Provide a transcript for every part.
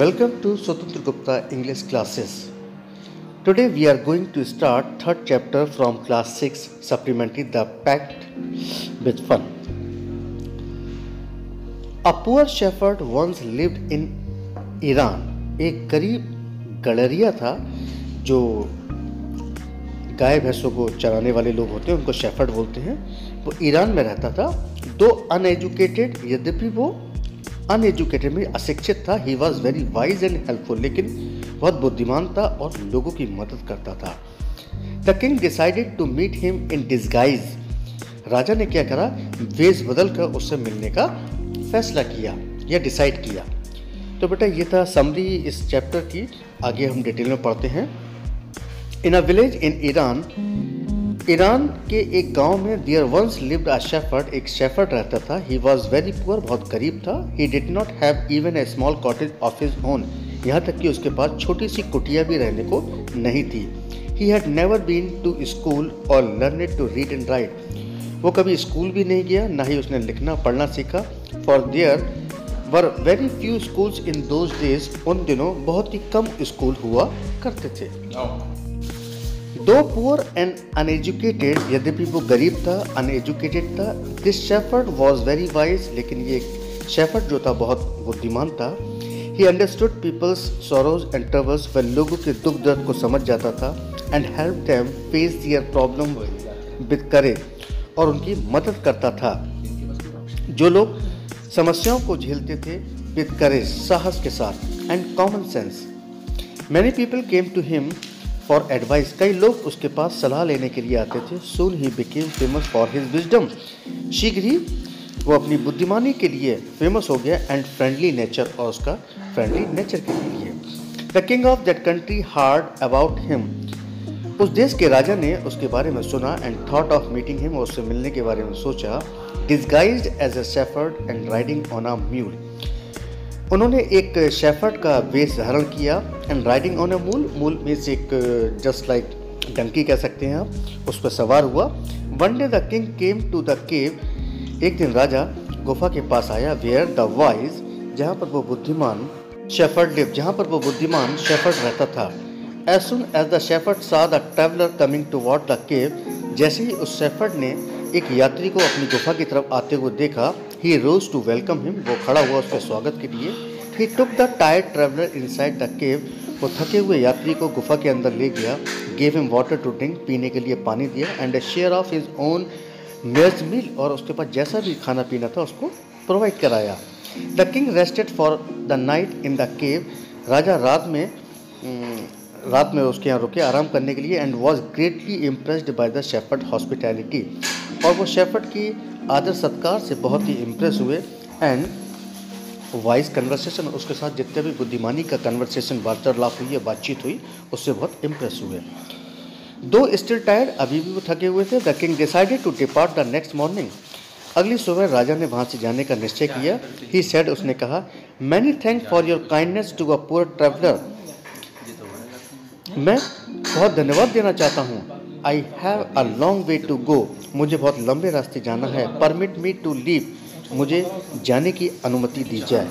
Welcome to Swatantra Gupta English classes today we are going to start third chapter from class six supplementary the pact with fun a poor shepherd once lived in Iran एक गरीब गडरिया था जो गाय भैंसों को चराने वाले लोग होते हैं, उनको शेफर्ड बोलते हैं। वो ईरान में रहता था। दो अनएजुकेटेड यद्यपि वो अनएजुकेटेड में अशिक्षित था। He was very wise and helpful लेकिन बहुत बुद्धिमान था और लोगों की मदद करता था। The king decided to meet him in disguise राजा ने क्या करा? वेश बदल कर उससे मिलने का फैसला किया या डिसाइड किया। तो बेटा, ये था समरी इस चैप्टर की। आगे हम डिटेल में पढ़ते हैं। In a village in Iran Iran के एक गाँव में there once lived a shepherd एक शेफर्ड रहता था। ही वॉज़ वेरी पुअर बहुत गरीब था। He did not have even a small cottage of his own यहाँ तक कि उसके पास छोटी सी कुटिया भी रहने को नहीं थी। He had never been to school और learn to read and write वो कभी स्कूल भी नहीं गया, ना ही उसने लिखना, पढ़ना सीखा। For there were very few schools in those days उन दिनों बहुत ही कम स्कूल हुआ करते थे। दो पुअर एंड अनएजुकेटेड यद्यपि वो गरीब था अनएजुकेटेड था this shepherd was very wise लेकिन ये शेफर्ड जो था, बहुत बुद्धिमान था। He understood people's sorrows and troubles वह लोगों के दुख दर्द को समझ जाता था and help them face their problem with करे और उनकी मदद करता था। जो लोग समस्याओं को झेलते थे विद करे साहस के साथ and common sense many people came to him for advice कई लोग उसके पास सलाह लेने के लिए आते थे। Soon he became famous for his wisdom शीघ्र ही वो अपनी बुद्धिमानी के लिए फ़ेमस हो गया एंड फ्रेंडली नेचर और उसका फ्रेंडली नेचर के लिए। The king of that country heard about him उस देश के राजा ने उसके बारे में सुना and thought of meeting him उससे मिलने के बारे में सोचा। Disguised as a shepherd and riding on a mule उन्होंने एक शेफर्ड का वेश धारण किया एंड राइडिंग ऑन ए मूल मूल मीन्स एक जस्ट लाइक डंकी कह सकते हैं आप, उस पर सवार हुआ। One day the king came to the cave एक दिन राजा गुफा के पास आया वेयर द वाइज जहाँ पर वो बुद्धिमान शेफर्ड लिव जहाँ पर वो बुद्धिमान शेफर्ड रहता था। As soon as the shepherd saw the traveller coming to वॉट द केव जैसे ही उस शेफर्ड ने एक यात्री को अपनी गुफा की तरफ़ आते हुए देखा he rose to welcome him वो खड़ा हुआ उसके स्वागत के लिए। He took the tired traveller inside the cave वो थके हुए यात्री को गुफा के अंदर ले गया। Gave him water to drink पीने के लिए पानी दिया and a share of his own मेज मील और उसके पास जैसा भी खाना पीना था उसको प्रोवाइड कराया। The king rested for the night in the cave राजा रात में रात में उसके यहाँ रुके आराम करने के लिए and was greatly impressed by the shepherd hospitality और वो शेफर्ड की आदर सत्कार से बहुत ही इम्प्रेस हुए एंड वाइज कन्वर्सेशन उसके साथ जितने भी बुद्धिमानी का कन्वर्सेशन वार्तालाप हुई है बातचीत हुई, उससे बहुत इम्प्रेस हुए। दो स्टिल टायर्ड अभी भी वो थके हुए थे। The king decided to depart the next morning अगली सुबह राजा ने वहाँ से जाने का निश्चय किया। ही सेड उसने कहा many thank for your kindness to a poor traveller मैं बहुत धन्यवाद देना चाहता हूँ। I have a long way to go मुझे बहुत लंबे रास्ते जाना है. परमिट मी टू लीव मुझे जाने की अनुमति दी जाए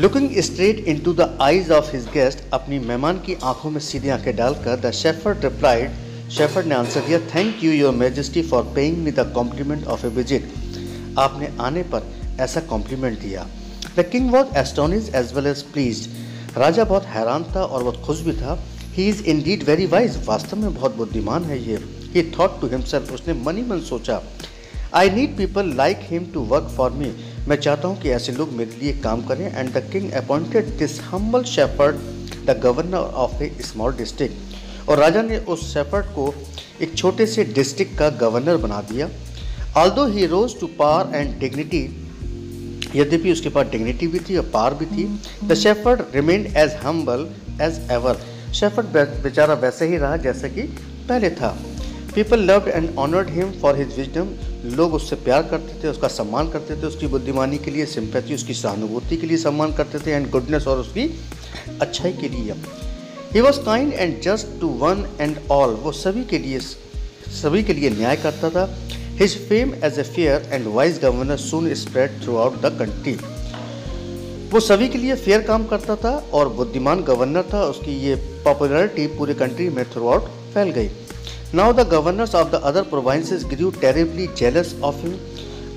looking straight into the eyes of his guest अपनी मेहमान की आँखों में सीधी आँखें डालकर द शेफर्ड रिप्लाइड शेफर्ड ने आंसर दिया thank you your majesty for paying me the compliment of a visit आपने आने पर ऐसा कॉम्प्लीमेंट दिया. The king was astonished as well as pleased राजा बहुत हैरान था और बहुत खुश भी था. He is indeed very wise वास्तव में बहुत बुद्धिमान है ये। ही थॉट टू हिमसेल्फ उसने मनी मन सोचा I need people like him to work for me मैं चाहता हूँ कि ऐसे लोग मेरे लिए काम करें and the king appointed this humble shepherd the governor of a small district और राजा ने उस शेफर्ड को एक छोटे से डिस्ट्रिक्ट का गवर्नर बना दिया। Although he rose to power and dignity यद्यपि उसके पास डिग्निटी भी थी और पार भी थी the shepherd remained as humble as ever shepherd बेचारा वैसे ही रहा जैसे कि पहले था। People loved and honoured him for his wisdom लोग उससे प्यार करते थे, उसका सम्मान करते थे, उसकी बुद्धिमानी के लिए सिंपैथी उसकी सहानुभूति के लिए सम्मान करते थे एंड गुडनेस और उसकी अच्छाई के लिए। He was kind and just to one and all वो सभी के लिए, सभी के लिए न्याय करता था। His fame as a fair and wise governor soon spread throughout the country वो सभी के लिए फेयर काम करता था और बुद्धिमान गवर्नर था, उसकी ये पॉपुलरिटी पूरे कंट्री में थ्रू आउट फैल गई। Now the governors of the other provinces grew terribly jealous of him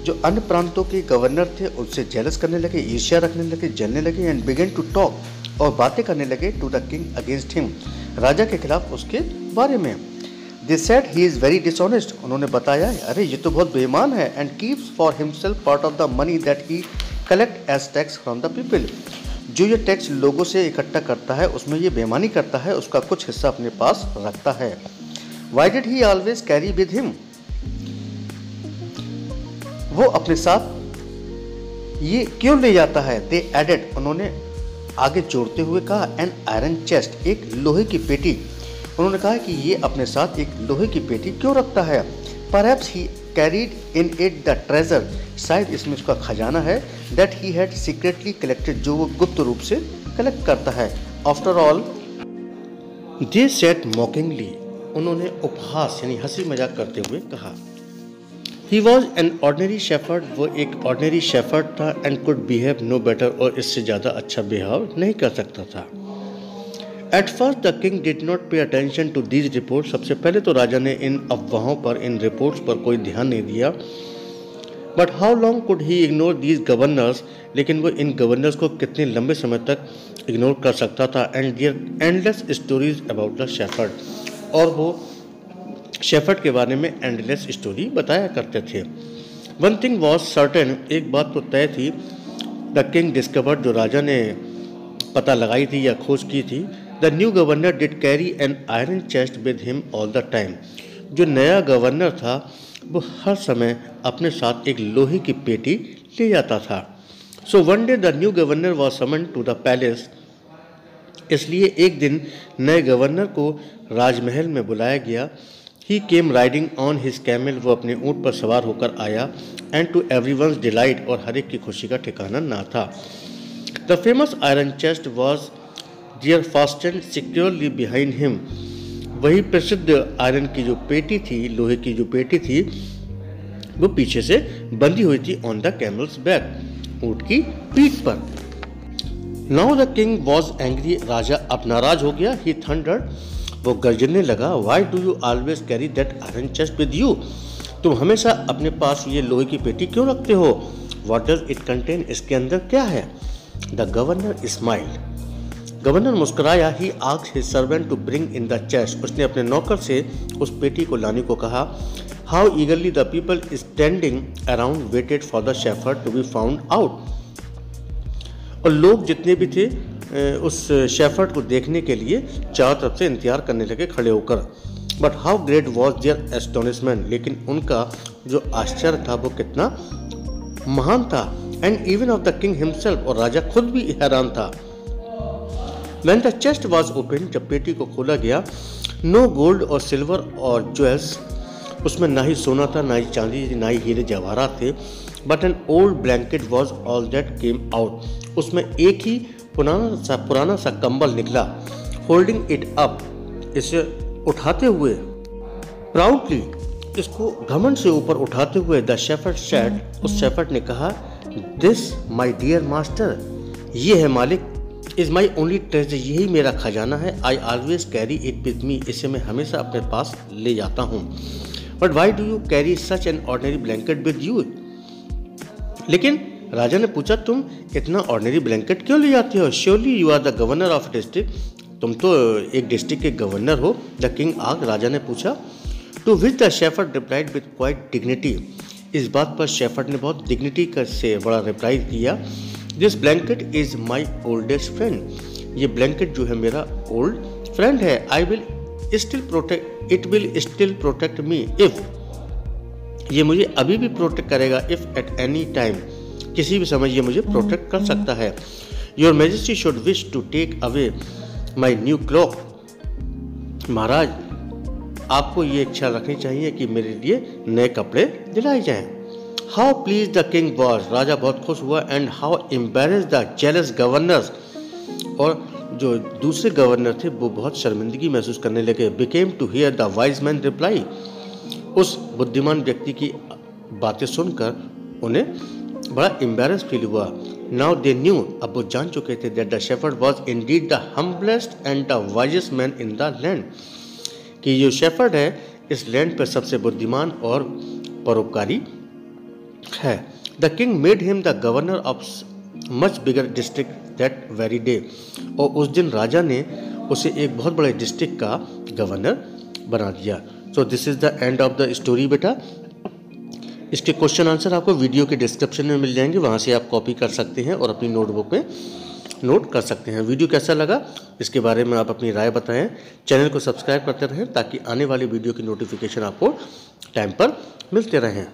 जो अन्य प्रांतों के गवर्नर थे, उनसे जेलस करने लगे, ईर्ष्या रखने लगे, जलने लगे एंड बिगेन टू टॉक और बातें करने लगे to the king against him राजा के खिलाफ उसके बारे में। They said he is very dishonest उन्होंने बताया, अरे, ये तो बहुत बेईमान है and keeps for himself part of the money that he collect as tax from the people जो ये टैक्स लोगों से इकट्ठा करता है, उसमें ये बेईमानी करता है, उसका कुछ हिस्सा अपने पास रखता है। Why did he always carry with him वो अपने साथ ये क्यों ले जाता है? दे एडेड उन्होंने आगे जोड़ते हुए कहा एन आयरन चेस्ट एक लोहे की पेटी। उन्होंने कहा कि ये अपने साथ एक लोहे की पेटी क्यों रखता है? पर he carried in it the treasure शायद इसमें उसका खजाना है that he had secretly collected जो वो गुप्त रूप से कलेक्ट करता है। After all they said mockingly उन्होंने उपहास यानी हँसी मज़ाक करते हुए कहा। He was an ordinary shepherd वो एक ऑर्डनरी शेफर्ड था and could behave no better और इससे ज़्यादा अच्छा बिहेव नहीं कर सकता था। At first the king did not pay attention to these report सबसे पहले तो राजा ने इन अफवाहों पर, इन रिपोर्ट्स पर कोई ध्यान नहीं दिया। But how long could he ignore these governors लेकिन वो इन गवर्नर्स को कितने लंबे समय तक इग्नोर कर सकता था? And their endless stories about the shepherd और वो शेफर्ड के बारे में एंडलेस स्टोरी बताया करते थे। वन थिंग वॉज़ सर्टेन एक बात तो तय थी। द किंग डिस्कवर्ड जो राजा ने पता लगाई थी या खोज की थी the new governor did carry an iron chest with him all the time जो नया गवर्नर था, वो हर समय अपने साथ एक लोहे की पेटी ले जाता था। So one day the new governor was summon to the palace इसलिए एक दिन नए गवर्नर को राजमहल में बुलाया गया। He came riding on his camel वो अपने ऊँट पर सवार होकर आया and to everyone's delight और हर एक की खुशी का ठिकाना ना था। The famous iron chest was tied fast and securely behind him वही प्रसिद्ध आयरन की जो पेटी थी, लोहे की जो पेटी थी, वो पीछे से बंधी हुई थी ऑन द कैमल्स बैक ऊँट की पीठ पर। Now the king was angry राजा अब नाराज़ हो गया ही थंडर वो गर्जने लगा why do you always carry that iron chest with you तुम हमेशा अपने पास ये लोहे की पेटी क्यों रखते हो? वॉट डज इट कंटेन इसके अंदर क्या है? द गवर्नर स्माइल गवर्नर मुस्कुराया, ही आग his servant to bring in the chest. उसने अपने नौकर से उस पेटी को लाने को कहा, how eagerly the people standing around waited for the shepherd to be found out. और लोग जितने भी थे उस शेफर्ड को देखने के लिए चारों तरफ़ से इंतज़ार करने लगे, खड़े होकर। But how great was their astonishment लेकिन उनका जो आश्चर्य था, वो कितना महान था। And even of the king himself और राजा खुद भी हैरान था। When the chest was open जब पेटी को खोला गया no gold or silver or jewels उसमें ना ही सोना था, ना ही चांदी, ना ही हीरे जवाहरात थे but an old blanket was all that came out उसमें एक ही पुराना सा पुराना सा कंबल निकला। होल्डिंग इट अप इसे उठाते हुए प्राउडली इसको घमंड से ऊपर उठाते हुए द शेफर्ड शेड उस शेफर्ड ने कहा दिस माई डियर मास्टर ये है मालिक इज़ माई ओनली ट्रेजर यही मेरा खजाना है? I always carry it with me इसे मैं हमेशा अपने पास ले जाता हूँ। But why do you carry such an ordinary blanket with you लेकिन राजा ने पूछा, तुम इतना ऑर्डनरी ब्लैंकेट क्यों ले जाते हो? Surely you are the governor of district तुम तो एक डिस्ट्रिक्ट के गवर्नर हो द किंग आग, राजा ने पूछा। To which the shepherd replied with quiet dignity इस बात पर शेफर्ड ने बहुत डिग्निटी से बड़ा रिप्लाई दिया। This blanket is my oldest friend ये ब्लैंकेट जो है मेरा ओल्ड फ्रेंड है. I will still protect it will still protect me if ये मुझे अभी भी प्रोटेक्ट करेगा इफ़ एट एनी टाइम किसी भी समय ये मुझे प्रोटेक्ट कर सकता है. Your majesty should wish to take away my new cloak महाराज, आपको ये इच्छा रखनी चाहिए कि मेरे लिए नए कपड़े दिलाए जाएँ। How pleased the king was राजा बहुत खुश हुआ and how embarrassed the jealous governors और जो दूसरे गवर्नर थे, वो बहुत शर्मिंदगी महसूस करने लगे। Became to hear the wise man reply उस बुद्धिमान व्यक्ति की बातें सुनकर उन्हें बड़ा एम्बेरस फील हुआ। नाउ दे न्यू अब वो जान चुके थे that the shepherd was indeed the humblest and the wisest man in the land कि जो शेफर्ड है, इस लैंड पर सबसे बुद्धिमान और परोपकारी है। The king made him the governor of much bigger district that very day और उस दिन राजा ने उसे एक बहुत बड़े डिस्ट्रिक्ट का गवर्नर बना दिया। So this is the end of the story बेटा। इसके क्वेश्चन आंसर आपको वीडियो के डिस्क्रिप्शन में मिल जाएँगे। वहाँ से आप कॉपी कर सकते हैं और अपनी नोटबुक में नोट कर सकते हैं। वीडियो कैसा लगा? इसके बारे में आप अपनी राय बताएँ। चैनल को सब्सक्राइब करते रहें ताकि आने वाली वीडियो की नोटिफिकेशन आपको टाइम पर मिलते रहें।